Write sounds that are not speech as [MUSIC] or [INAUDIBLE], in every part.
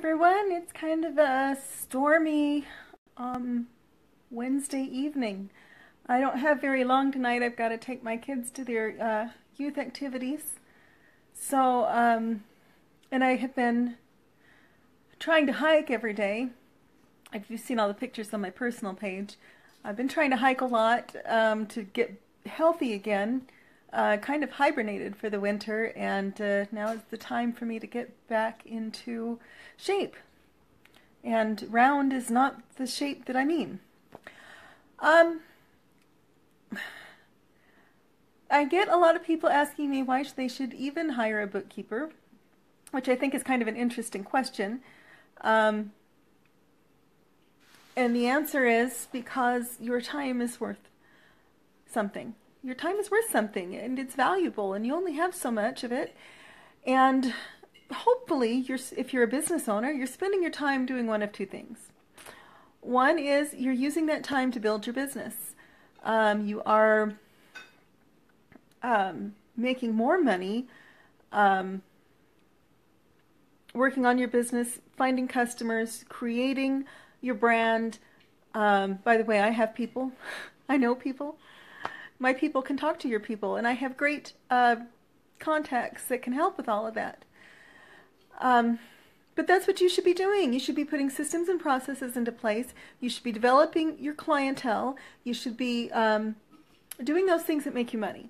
everyone. It's kind of a stormy um, Wednesday evening. I don't have very long tonight. I've got to take my kids to their uh, youth activities. So, um, and I have been trying to hike every day. If you've seen all the pictures on my personal page, I've been trying to hike a lot um, to get healthy again. Uh, kind of hibernated for the winter, and uh, now is the time for me to get back into shape. And round is not the shape that I mean. Um, I get a lot of people asking me why should they should even hire a bookkeeper, which I think is kind of an interesting question. Um, and the answer is because your time is worth something. Your time is worth something and it's valuable and you only have so much of it. And hopefully, you're, if you're a business owner, you're spending your time doing one of two things. One is you're using that time to build your business. Um, you are um, making more money um, working on your business, finding customers, creating your brand. Um, by the way, I have people. [LAUGHS] I know people. My people can talk to your people, and I have great uh, contacts that can help with all of that. Um, but that's what you should be doing. You should be putting systems and processes into place. You should be developing your clientele. You should be um, doing those things that make you money.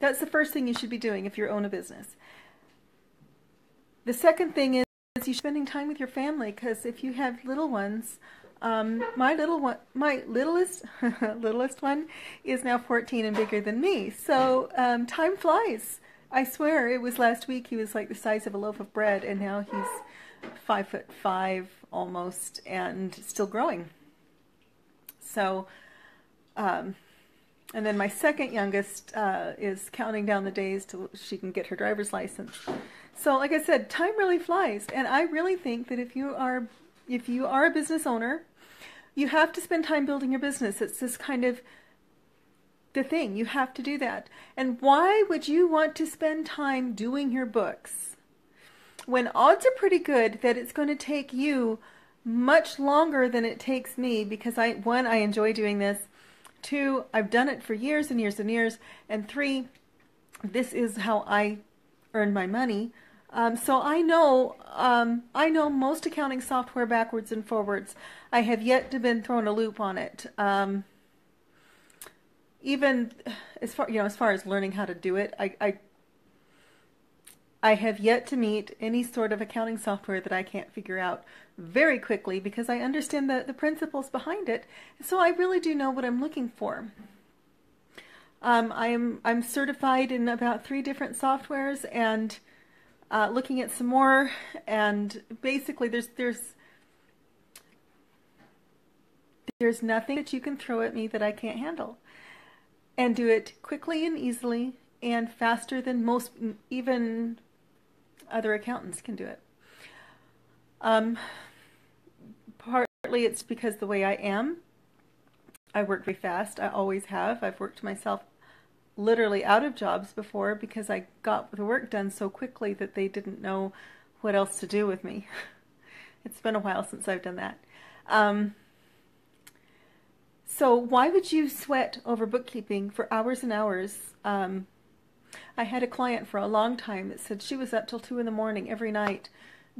That's the first thing you should be doing if you own a business. The second thing is you spending time with your family because if you have little ones, um, my little one, my littlest, [LAUGHS] littlest one is now 14 and bigger than me. So um, time flies. I swear it was last week he was like the size of a loaf of bread and now he's five foot five almost and still growing. So, um, and then my second youngest uh, is counting down the days till she can get her driver's license. So, like I said, time really flies, and I really think that if you are if you are a business owner, you have to spend time building your business. It's this kind of the thing. You have to do that. And why would you want to spend time doing your books when odds are pretty good that it's going to take you much longer than it takes me because I one I enjoy doing this, two I've done it for years and years and years, and three this is how I earn my money. Um, so I know um, I know most accounting software backwards and forwards. I have yet to been thrown a loop on it. Um, even as far you know as far as learning how to do it I, I I have yet to meet any sort of accounting software that I can't figure out very quickly because I understand the, the principles behind it. So I really do know what I'm looking for. Um, I'm, I'm certified in about three different softwares and uh, looking at some more and basically there's, there's, there's nothing that you can throw at me that I can't handle and do it quickly and easily and faster than most, even other accountants can do it. Um, partly it's because the way I am. I work very fast. I always have. I've worked myself literally out of jobs before because I got the work done so quickly that they didn't know what else to do with me. [LAUGHS] it's been a while since I've done that. Um, so why would you sweat over bookkeeping for hours and hours? Um, I had a client for a long time that said she was up till 2 in the morning every night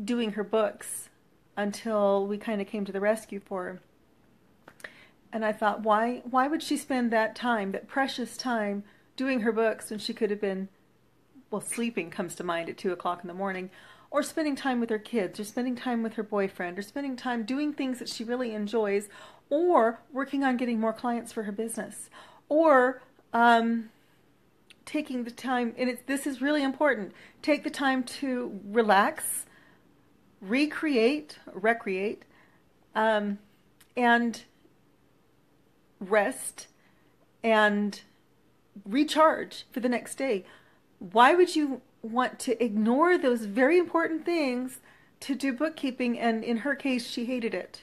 doing her books until we kind of came to the rescue for her. And I thought, why, why would she spend that time, that precious time, doing her books when she could have been, well, sleeping comes to mind at 2 o'clock in the morning, or spending time with her kids, or spending time with her boyfriend, or spending time doing things that she really enjoys, or working on getting more clients for her business, or um, taking the time, and this is really important, take the time to relax, recreate, recreate, um, and rest, and recharge for the next day. Why would you want to ignore those very important things to do bookkeeping? And in her case, she hated it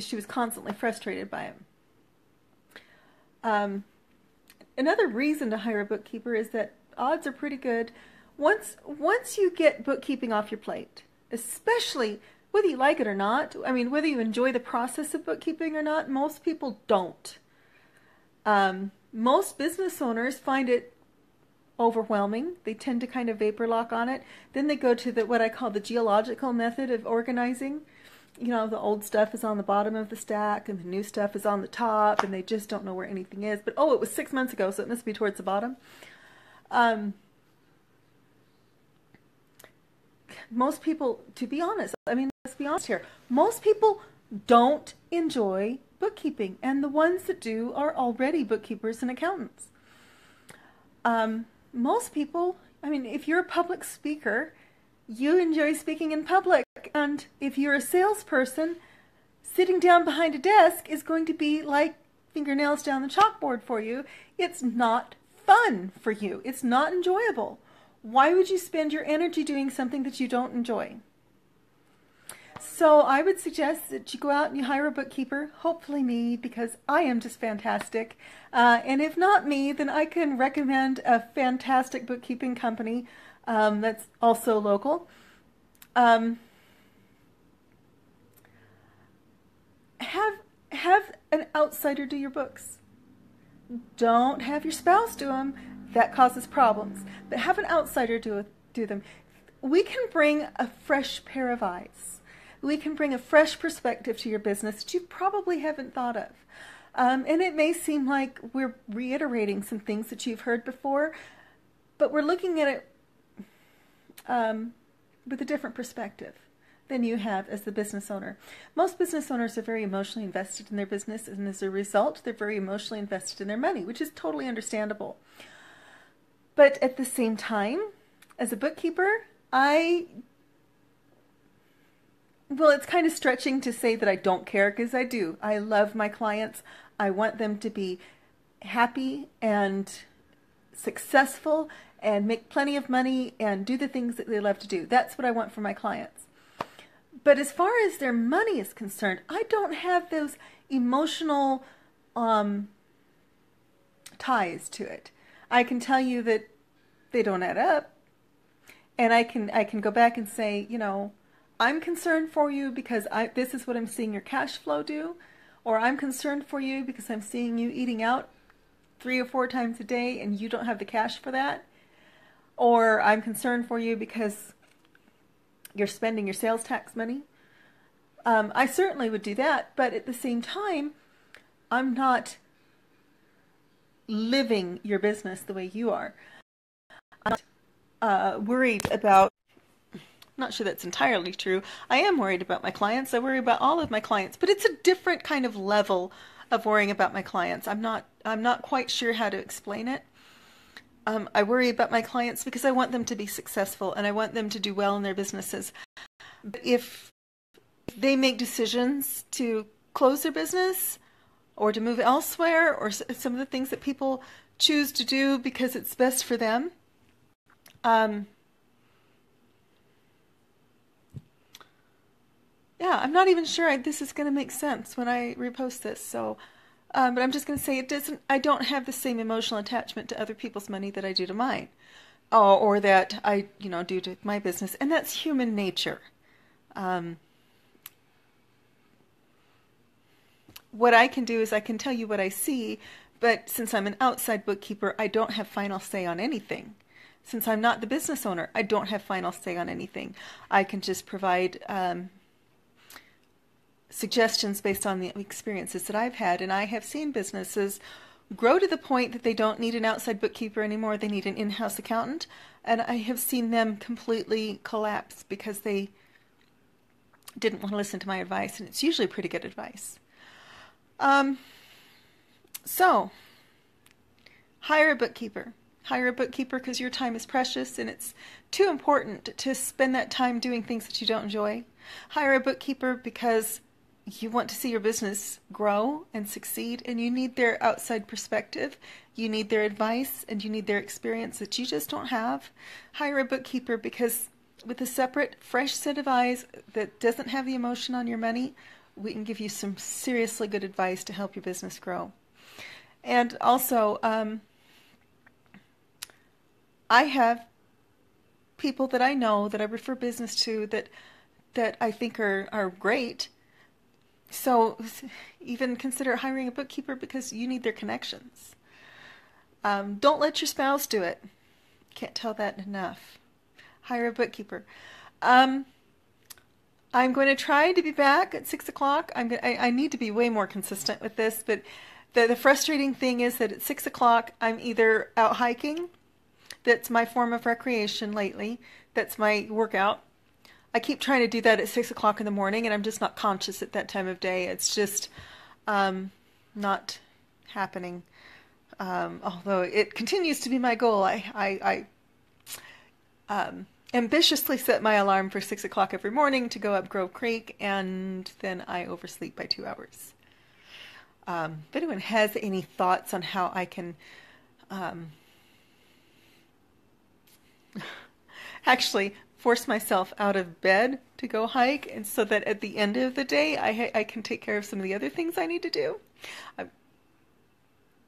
she was constantly frustrated by it. Um, another reason to hire a bookkeeper is that odds are pretty good. Once once you get bookkeeping off your plate, especially whether you like it or not. I mean, whether you enjoy the process of bookkeeping or not, most people don't. Um, most business owners find it overwhelming. They tend to kind of vapor lock on it. Then they go to the what I call the geological method of organizing. You know, the old stuff is on the bottom of the stack and the new stuff is on the top, and they just don't know where anything is. But oh, it was six months ago, so it must be towards the bottom. Um, most people, to be honest, I mean, let's be honest here, most people don't enjoy bookkeeping, and the ones that do are already bookkeepers and accountants. Um, most people, I mean, if you're a public speaker, you enjoy speaking in public. And if you're a salesperson, sitting down behind a desk is going to be like fingernails down the chalkboard for you. It's not fun for you, it's not enjoyable. Why would you spend your energy doing something that you don't enjoy? So I would suggest that you go out and you hire a bookkeeper, hopefully me, because I am just fantastic. Uh, and if not me, then I can recommend a fantastic bookkeeping company um, that's also local. Um, have have an outsider do your books. Don't have your spouse do them. That causes problems. But have an outsider do do them. We can bring a fresh pair of eyes we can bring a fresh perspective to your business that you probably haven't thought of. Um, and it may seem like we're reiterating some things that you've heard before, but we're looking at it um, with a different perspective than you have as the business owner. Most business owners are very emotionally invested in their business, and as a result, they're very emotionally invested in their money, which is totally understandable. But at the same time, as a bookkeeper, I well, it's kind of stretching to say that I don't care because I do. I love my clients. I want them to be happy and successful and make plenty of money and do the things that they love to do. That's what I want for my clients. But as far as their money is concerned, I don't have those emotional um, ties to it. I can tell you that they don't add up, and I can I can go back and say, you know, I'm concerned for you because I, this is what I'm seeing your cash flow do, or I'm concerned for you because I'm seeing you eating out three or four times a day and you don't have the cash for that, or I'm concerned for you because you're spending your sales tax money. Um, I certainly would do that, but at the same time, I'm not living your business the way you are. I'm not uh, worried about not sure that's entirely true. I am worried about my clients. I worry about all of my clients, but it's a different kind of level of worrying about my clients. I'm not I'm not quite sure how to explain it. Um, I worry about my clients because I want them to be successful and I want them to do well in their businesses. But if they make decisions to close their business or to move elsewhere or some of the things that people choose to do because it's best for them, um, yeah, I'm not even sure I, this is going to make sense when I repost this. So, um, but I'm just going to say it doesn't. I don't have the same emotional attachment to other people's money that I do to mine, or, or that I, you know, do to my business, and that's human nature. Um, what I can do is I can tell you what I see, but since I'm an outside bookkeeper, I don't have final say on anything. Since I'm not the business owner, I don't have final say on anything. I can just provide. Um, suggestions based on the experiences that I've had. And I have seen businesses grow to the point that they don't need an outside bookkeeper anymore, they need an in house accountant. And I have seen them completely collapse because they didn't want to listen to my advice, and it's usually pretty good advice. Um, so, hire a bookkeeper. Hire a bookkeeper because your time is precious and it's too important to spend that time doing things that you don't enjoy. Hire a bookkeeper because you want to see your business grow and succeed, and you need their outside perspective, you need their advice, and you need their experience that you just don't have. Hire a bookkeeper because with a separate, fresh set of eyes that doesn't have the emotion on your money, we can give you some seriously good advice to help your business grow. And also, um, I have people that I know that I refer business to that that I think are, are great. So even consider hiring a bookkeeper because you need their connections. Um, don't let your spouse do it. Can't tell that enough. Hire a bookkeeper. Um, I'm going to try to be back at six o'clock. I'm I, I need to be way more consistent with this, but the, the frustrating thing is that at six o'clock I'm either out hiking. That's my form of recreation lately. That's my workout. I keep trying to do that at six o'clock in the morning, and I'm just not conscious at that time of day. It's just um, not happening. Um, although it continues to be my goal, I, I, I um, ambitiously set my alarm for six o'clock every morning to go up Grove Creek, and then I oversleep by two hours. Um, if anyone has any thoughts on how I can um, [LAUGHS] actually force myself out of bed to go hike, and so that at the end of the day, I, I can take care of some of the other things I need to do. I,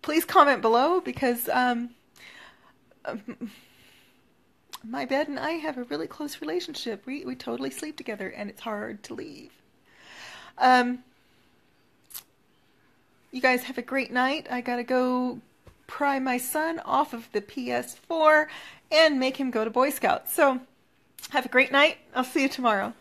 please comment below because um, um, my bed and I have a really close relationship. We we totally sleep together, and it's hard to leave. Um, you guys have a great night. I gotta go pry my son off of the PS4 and make him go to Boy Scouts. So have a great night. I'll see you tomorrow.